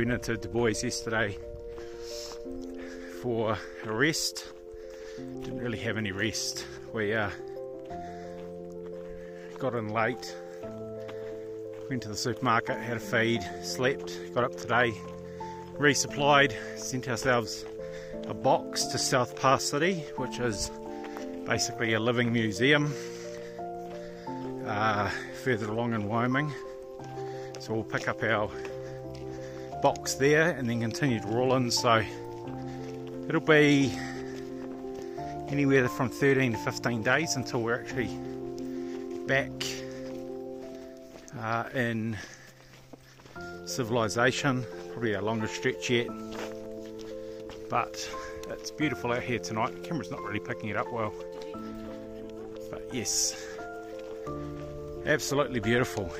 went into Dubois yesterday for a rest. Didn't really have any rest. We uh, got in late, went to the supermarket, had a feed, slept, got up today, resupplied, sent ourselves a box to South Pass City, which is basically a living museum uh, further along in Wyoming. So we'll pick up our box there and then continue to Rawlins. So it'll be anywhere from 13 to 15 days until we're actually back uh, in civilization. Probably our longest stretch yet, but it's beautiful out here tonight. The camera's not really picking it up well, but yes, absolutely beautiful.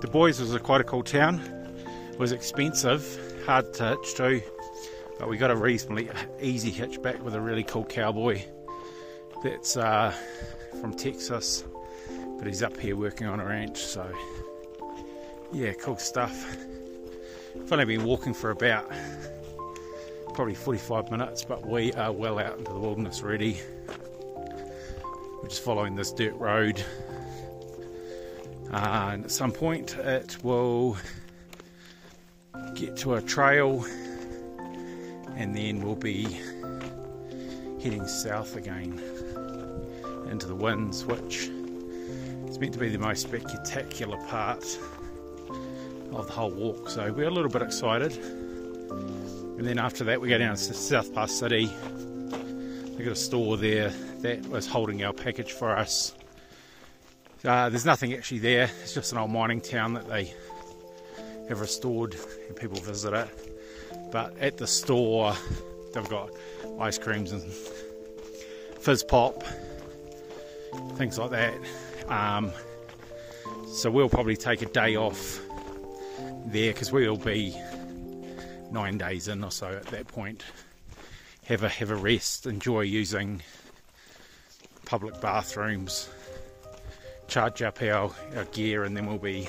Dubois was a quite a cool town. Was expensive, hard to hitch to, but we got a reasonably easy hitch back with a really cool cowboy that's uh, from Texas, but he's up here working on a ranch. So yeah, cool stuff. I've only been walking for about probably 45 minutes, but we are well out into the wilderness already. We're just following this dirt road. Uh, and at some point, it will get to a trail, and then we'll be heading south again into the winds, which is meant to be the most spectacular part of the whole walk. So we're a little bit excited. And then after that, we go down to South Pass City. They got a store there that was holding our package for us. Uh, there's nothing actually there. It's just an old mining town that they have restored and people visit it. But at the store, they've got ice creams and fizz pop, things like that. Um, so we'll probably take a day off there because we'll be nine days in or so at that point. Have a have a rest, enjoy using public bathrooms, charge up our, our gear, and then we'll be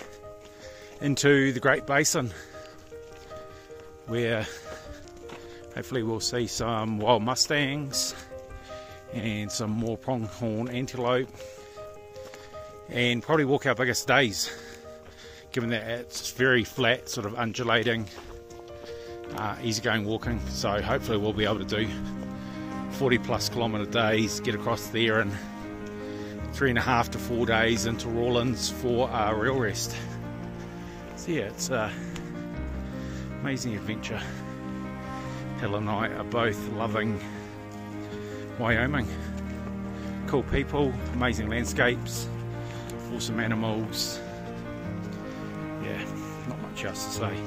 into the Great Basin where hopefully we'll see some wild mustangs and some more pronghorn antelope and probably walk our biggest days given that it's very flat sort of undulating uh, easygoing walking. So hopefully we'll be able to do 40 plus kilometre days get across there in three and a half to four days into Rawlins for a real rest so yeah it's an amazing adventure. Helen and I are both loving Wyoming. Cool people amazing landscapes awesome animals. Yeah not much else to say.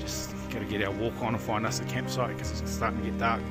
Just Got to get our walk on and find us a campsite because it's starting to get dark.